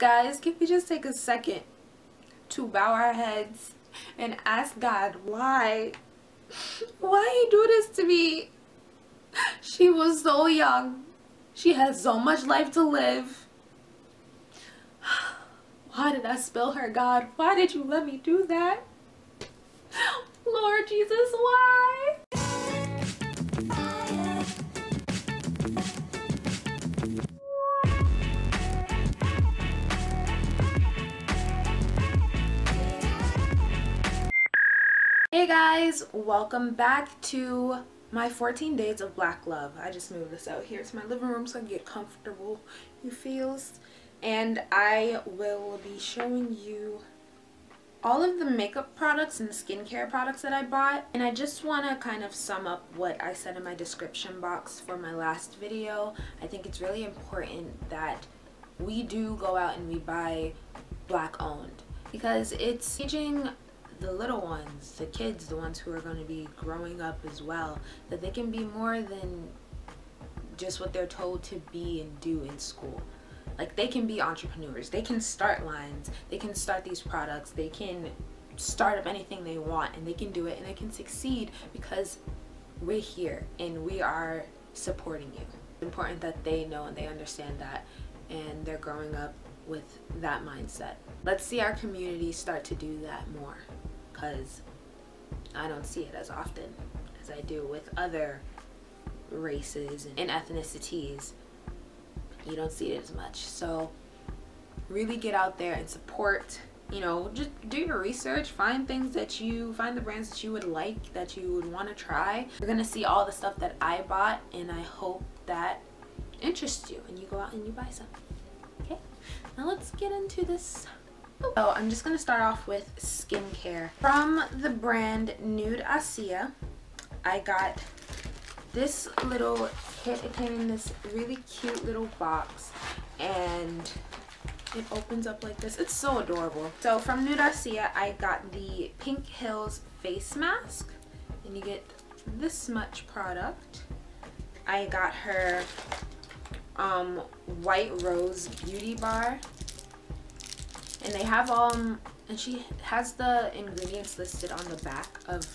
Guys, can we just take a second to bow our heads and ask God why? Why he do this to me? She was so young. She had so much life to live. Why did I spill her, God? Why did you let me do that? Lord Jesus, why? Guys, welcome back to my 14 days of black love. I just moved this out here to my living room so I can get comfortable, you feels. And I will be showing you all of the makeup products and skincare products that I bought. And I just want to kind of sum up what I said in my description box for my last video. I think it's really important that we do go out and we buy black owned because it's teaching the little ones, the kids, the ones who are going to be growing up as well, that they can be more than just what they're told to be and do in school. Like they can be entrepreneurs. They can start lines. They can start these products. They can start up anything they want and they can do it and they can succeed because we're here and we are supporting you. It's important that they know and they understand that and they're growing up with that mindset. Let's see our community start to do that more because I don't see it as often as I do with other races and ethnicities. You don't see it as much. So really get out there and support you know just do your research find things that you find the brands that you would like that you would want to try you're gonna see all the stuff that i bought and i hope that interests you and you go out and you buy some okay now let's get into this so I'm just going to start off with skincare. From the brand Nude Acia, I got this little kit. It came in this really cute little box and it opens up like this. It's so adorable. So from Nude Acia, I got the Pink Hills face mask and you get this much product. I got her um, White Rose Beauty Bar and they have um and she has the ingredients listed on the back of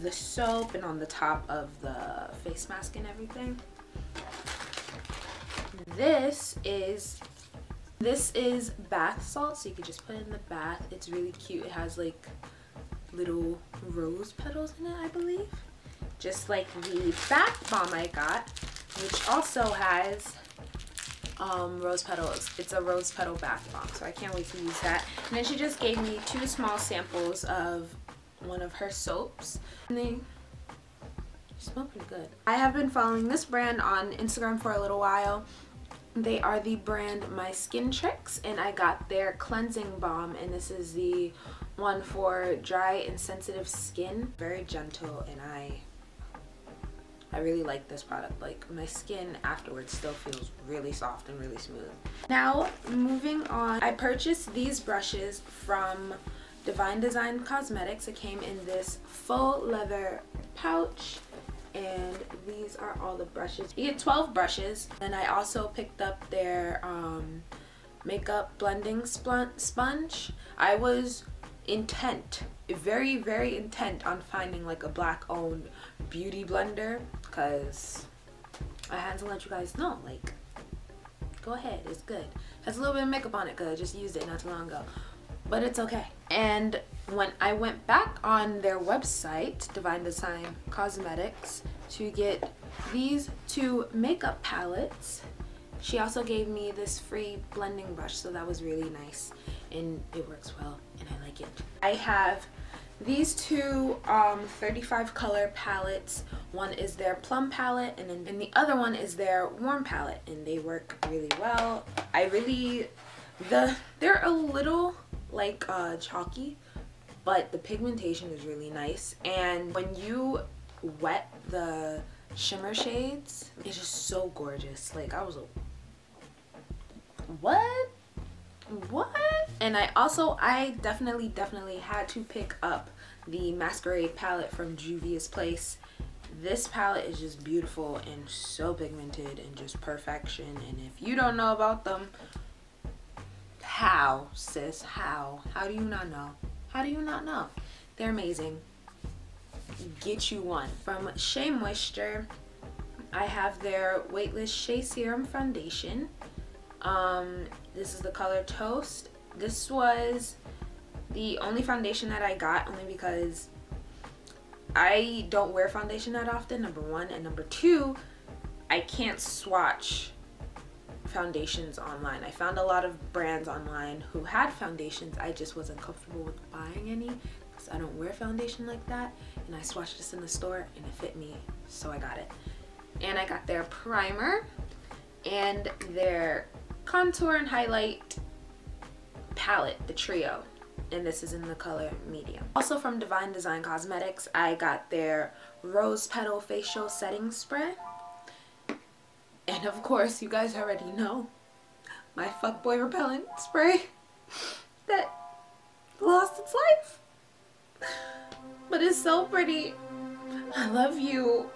the soap and on the top of the face mask and everything. This is this is bath salt so you can just put it in the bath. It's really cute. It has like little rose petals in it i believe. Just like the bath bomb i got which also has um, rose petals. It's a rose petal bath bomb, so I can't wait to use that. And then she just gave me two small samples of one of her soaps. And they smell pretty good. I have been following this brand on Instagram for a little while. They are the brand My Skin Trix and I got their cleansing balm and this is the one for dry and sensitive skin. Very gentle and I I really like this product. Like my skin afterwards still feels really soft and really smooth. Now moving on, I purchased these brushes from Divine Design Cosmetics. It came in this faux leather pouch and these are all the brushes. You get 12 brushes and I also picked up their um, makeup blending sponge. I was intent very very intent on finding like a black owned beauty blender because I had to let you guys know like go ahead it's good. Has a little bit of makeup on it because I just used it not too long ago but it's okay. And when I went back on their website Divine Design Cosmetics to get these two makeup palettes she also gave me this free blending brush so that was really nice and it works well and I like it. I have these two um, 35 color palettes. One is their plum palette and then the other one is their warm palette and they work really well. I really the they're a little like uh, chalky but the pigmentation is really nice. And when you wet the shimmer shades it's just so gorgeous. Like I was like what what and I also I definitely definitely had to pick up the masquerade palette from Juvia's Place this palette is just beautiful and so pigmented and just perfection and if you don't know about them How, sis? How? How do you not know? How do you not know? They're amazing. Get you one. From Shea Moisture, I have their Weightless Shea Serum Foundation. Um, this is the color Toast. This was the only foundation that I got only because I don't wear foundation that often, number one. And number two, I can't swatch foundations online. I found a lot of brands online who had foundations. I just wasn't comfortable with buying any because I don't wear foundation like that. And I swatched this in the store and it fit me, so I got it. And I got their primer and their contour and highlight palette, the trio. And this is in the color medium. Also from Divine Design Cosmetics, I got their Rose Petal Facial Setting Spray. And of course, you guys already know my fuckboy repellent spray that lost its life. But it's so pretty. I love you.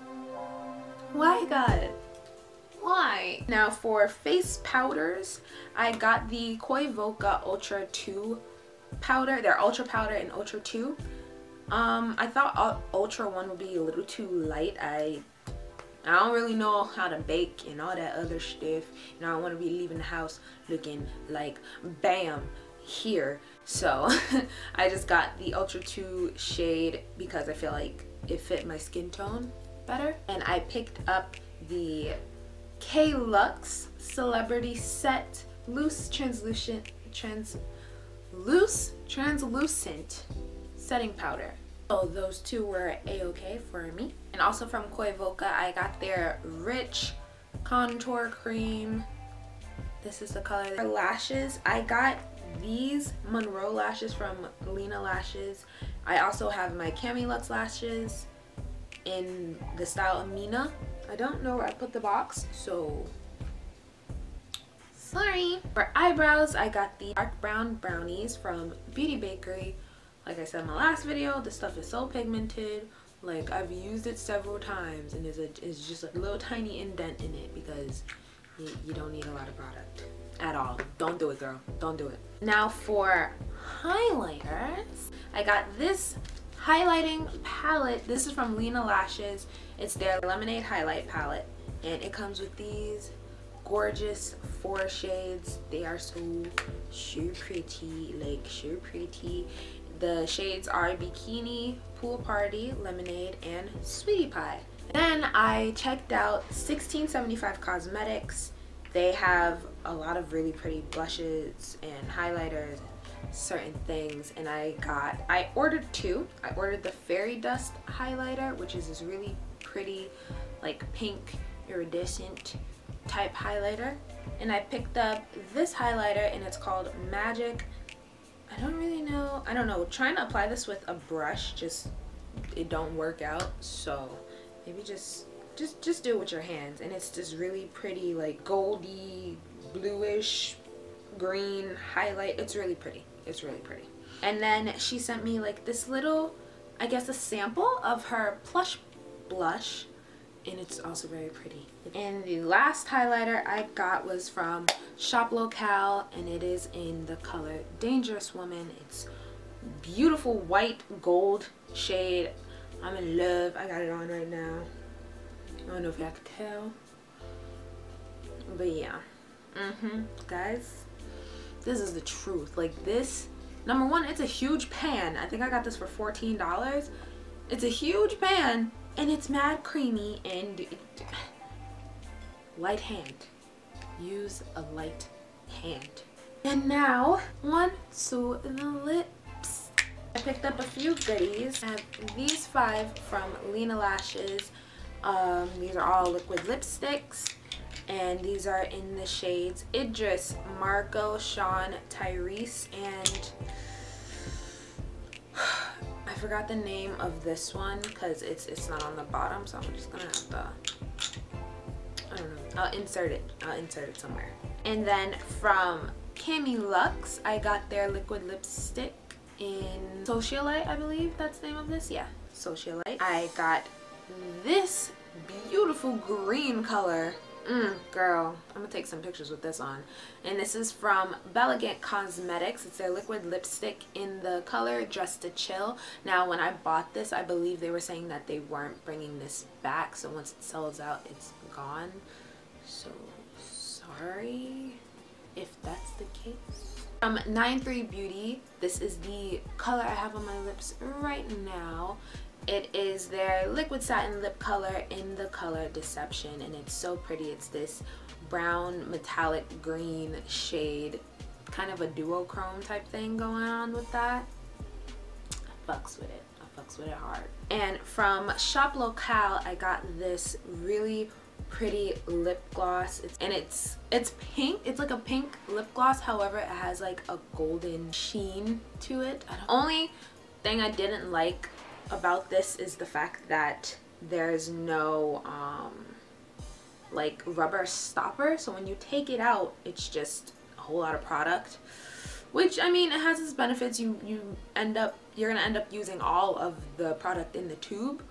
Why, God? Now for face powders, I got the Koyvoka Ultra 2 powder. They're Ultra Powder and Ultra 2. Um, I thought Ultra 1 would be a little too light. I I don't really know how to bake and all that other stuff. And I want to be leaving the house looking like bam here. So I just got the Ultra 2 shade because I feel like it fit my skin tone better. And I picked up the Kayluxe Celebrity Set Loose Translucent Trans Loose Translucent Setting Powder. So those two were a-okay for me. And also from Koyvoka, I got their Rich Contour Cream. This is the color. For lashes, I got these Monroe lashes from Lena Lashes. I also have my Camie Luxe lashes in the style Amina. I don't know where I put the box, so sorry. For eyebrows, I got the dark brown brownies from Beauty Bakery. Like I said in my last video, this stuff is so pigmented. Like I've used it several times and there's, a, it's just a little tiny indent in it because you, you don't need a lot of product at all. Don't do it, girl. Don't do it. Now for highlighters, I got this highlighting palette. This is from Lena Lashes. It's their Lemonade Highlight Palette. And it comes with these gorgeous four shades. They are so, so pretty. Like, so pretty. The shades are Bikini, Pool Party, Lemonade, and Sweetie Pie. Then I checked out 1675 Cosmetics. They have a lot of really pretty blushes and highlighters certain things and I got I ordered two I ordered the fairy dust highlighter which is this really pretty like pink iridescent type highlighter and I picked up this highlighter and it's called magic I don't really know. I don't know. Trying to apply this with a brush just it don't work out. So maybe just just just do it with your hands and it's just really pretty like goldy bluish green highlight it's really pretty it's really pretty and then she sent me like this little I guess a sample of her plush blush and it's also very pretty. And the last highlighter I got was from Shop LoeCal and it is in the color Dangerous Woman. It's beautiful white gold shade. I'm in love. I got it on right now. I don't know if y'all can tell. But yeah. Mm-hmm. Guys, this is the truth. Like this, number one, it's a huge pan. I think I got this for $14. It's a huge pan and it's mad creamy and light hand use a light hand and now on to the lips I picked up a few goodies I have these five from Lena Lashes um, these are all liquid lipsticks and these are in the shades Idris, Marco, Sean, Tyrese, and I forgot the name of this one because it's it's not on the bottom so I'm just gonna have to I don't know. I'll insert it I'll insert it somewhere. And then from Camie Luxe I got their liquid lipstick in Socialite I believe that's the name of this? Yeah Socialite. I got this beautiful green color Mmm, girl. I'm gonna take some pictures with this on. And this is from Bellagant Cosmetics. It's their liquid lipstick in the color Dress to Chill. Now, when I bought this, I believe they were saying that they weren't bringing this back. So once it sells out, it's gone. So, sorry if that's the case. From 93 Beauty, this is the color I have on my lips right now. It is their liquid satin lip color in the color Deception and it's so pretty. It's this brown metallic green shade, kind of a duochrome type thing going on with that. I fucks with it. I fucks with it hard. And from Shop LoeCal, I got this really pretty lip gloss it's, and it's it's pink it's like a pink lip gloss however it has like a golden sheen to it only thing I didn't like about this is the fact that there's no um, like rubber stopper. So when you take it out it's just a whole lot of product which I mean it has its benefits. You you end up you're gonna end up using all of the product in the tube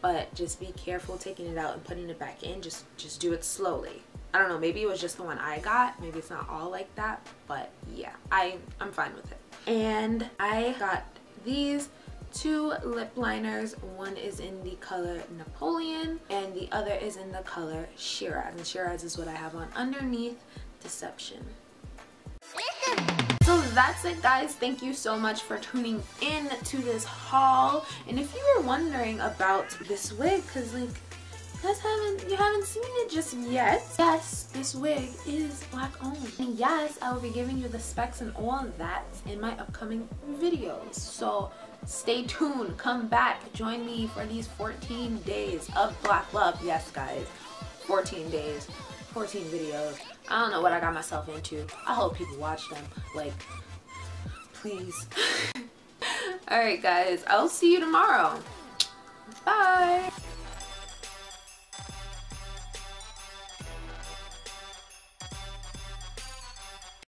but just be careful taking it out and putting it back in. Just just do it slowly. I don't know maybe it was just the one I got. Maybe it's not all like that but yeah I I'm fine with it. And I got these two lip liners. One is in the color Napoleon and the other is in the color Shiraz. And Shiraz is what I have on underneath Deception. So that's it guys. Thank you so much for tuning in to this haul. And if you were wondering about this wig, cause like you haven't you haven't seen it just yet. Yes, this wig is black owned. And yes, I will be giving you the specs and all that in my upcoming videos. So stay tuned. Come back. Join me for these 14 days of black love. Yes guys. 14 days. 14 videos. I don't know what i got myself into. I hope people watch them. Like please. All right guys. I'll see you tomorrow